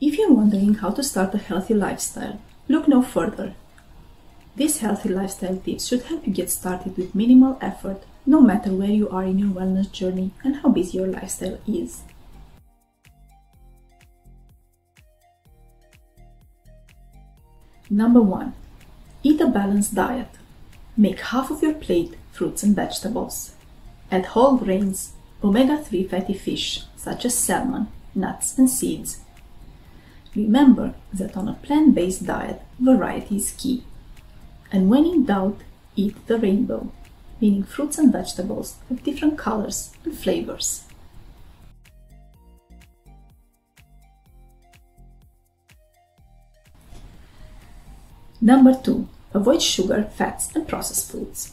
If you're wondering how to start a healthy lifestyle, look no further. These healthy lifestyle tips should help you get started with minimal effort, no matter where you are in your wellness journey and how busy your lifestyle is. Number 1. Eat a balanced diet. Make half of your plate fruits and vegetables. Add whole grains, omega 3 fatty fish such as salmon, nuts, and seeds. Remember that on a plant based diet, variety is key. And when in doubt, eat the rainbow, meaning fruits and vegetables of different colors and flavors. Number 2. Avoid sugar, fats, and processed foods.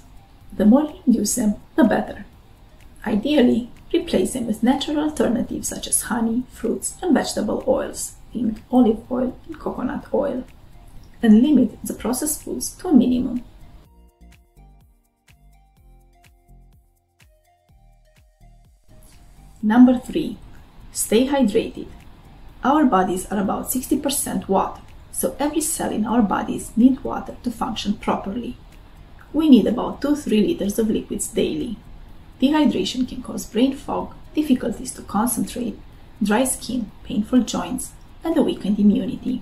The more you use them, the better. Ideally, replace them with natural alternatives such as honey, fruits, and vegetable oils, think olive oil and coconut oil, and limit the processed foods to a minimum. Number 3. Stay hydrated. Our bodies are about 60% water so every cell in our bodies needs water to function properly. We need about 2-3 liters of liquids daily. Dehydration can cause brain fog, difficulties to concentrate, dry skin, painful joints, and a weakened immunity.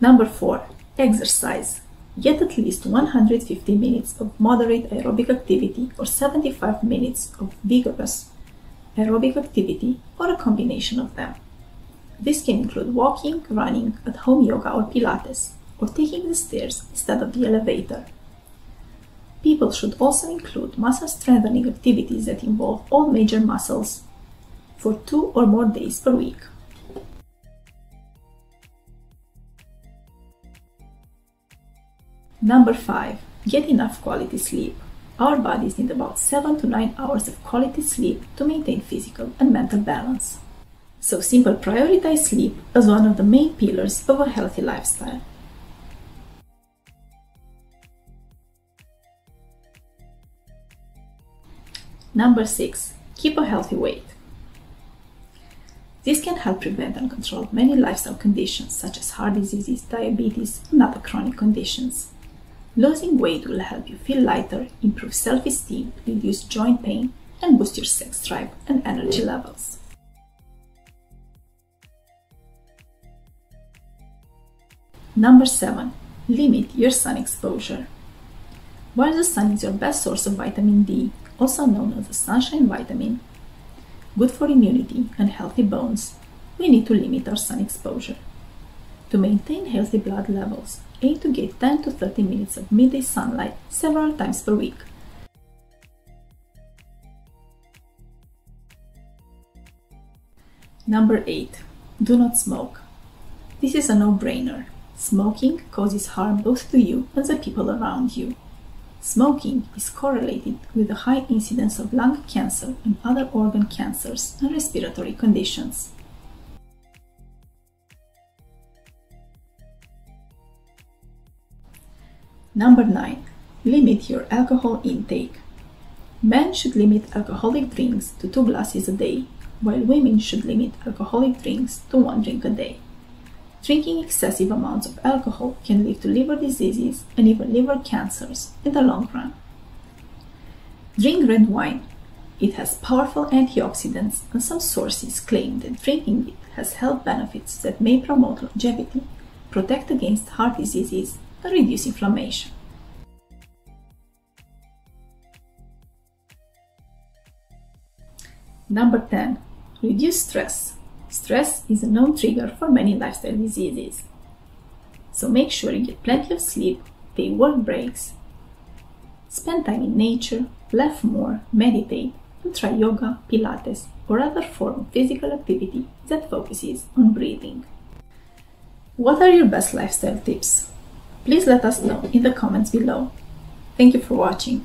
Number 4. Exercise. Get at least 150 minutes of moderate aerobic activity or 75 minutes of vigorous aerobic activity, or a combination of them. This can include walking, running, at home yoga or Pilates, or taking the stairs instead of the elevator. People should also include muscle strengthening activities that involve all major muscles for two or more days per week. Number 5. Get enough quality sleep. Our bodies need about 7 to 9 hours of quality sleep to maintain physical and mental balance. So simple prioritize sleep as one of the main pillars of a healthy lifestyle. Number 6. Keep a healthy weight. This can help prevent and control many lifestyle conditions such as heart diseases, diabetes, and other chronic conditions. Losing weight will help you feel lighter, improve self esteem, reduce joint pain, and boost your sex drive and energy levels. Number 7. Limit your sun exposure. While the sun is your best source of vitamin D, also known as the sunshine vitamin, good for immunity and healthy bones, we need to limit our sun exposure. To maintain healthy blood levels, aim to get 10 to 30 minutes of midday sunlight several times per week. Number 8. Do not smoke. This is a no-brainer. Smoking causes harm both to you and the people around you. Smoking is correlated with a high incidence of lung cancer and other organ cancers and respiratory conditions. Number 9. Limit your alcohol intake. Men should limit alcoholic drinks to 2 glasses a day, while women should limit alcoholic drinks to 1 drink a day. Drinking excessive amounts of alcohol can lead to liver diseases and even liver cancers in the long run. Drink red wine. It has powerful antioxidants, and some sources claim that drinking it has health benefits that may promote longevity, protect against heart diseases, and reduce inflammation. Number 10. Reduce stress. Stress is a known trigger for many lifestyle diseases. So make sure you get plenty of sleep, take work breaks, spend time in nature, laugh more, meditate, and try yoga, Pilates, or other form of physical activity that focuses on breathing. What are your best lifestyle tips? Please let us know in the comments below. Thank you for watching.